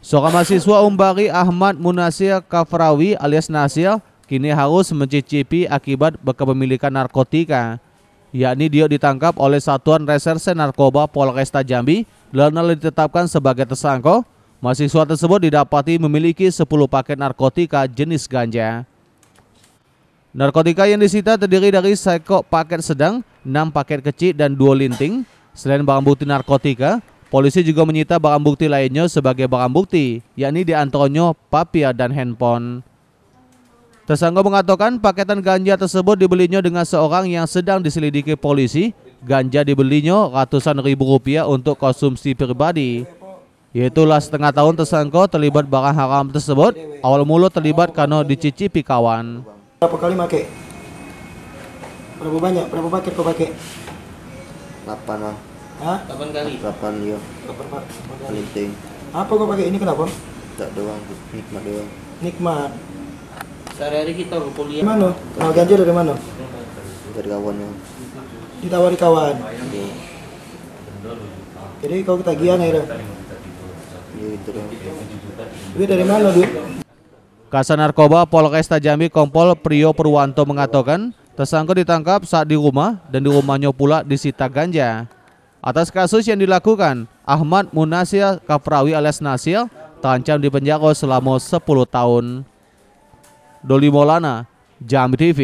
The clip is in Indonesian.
Seorang mahasiswa Umbari Ahmad Munasir Kafrawi alias Nasir kini harus mencicipi akibat kepemilikan narkotika. Yakni dia ditangkap oleh Satuan Reserse Narkoba Polresta Jambi dan ditetapkan sebagai tersangka. Mahasiswa tersebut didapati memiliki 10 paket narkotika jenis ganja. Narkotika yang disita terdiri dari seko paket sedang, 6 paket kecil dan 2 linting. Selain barang bukti narkotika, Polisi juga menyita barang bukti lainnya sebagai barang bukti, yakni di antaranya papia dan handphone. Tersangka mengatakan paketan ganja tersebut dibelinya dengan seorang yang sedang diselidiki polisi. Ganja dibelinya ratusan ribu rupiah untuk konsumsi pribadi. Yaitulah setengah tahun tersangka terlibat barang haram tersebut. Awal mula terlibat karena dicicipi kawan. Berapa kali pakai? Berapa banyak? Berapa paket kau pakai? 8 bang Hah? 8 kali. 8 ya berapa kali? penting Apa kau pakai ini kenapa? tak doang nikmat doang Nikmat. Sehari-hari kita ke Dari kuliah. mana? Kenal ganja dari mana? dari kawan ya Ditawari kawan. ya, Jadi kau ketagihan akhirnya. ya itu doang Duit dari mana duit? Kasar Narkoba Polresta Jambi Kompol Prio Purwanto mengatakan tersangka ditangkap saat di rumah dan di rumahnya pula disita ganja. Atas kasus yang dilakukan, Ahmad Munasir Kafrawi alias Nasir terancam di penjara selama 10 tahun. Doli Molana, Jambi TV.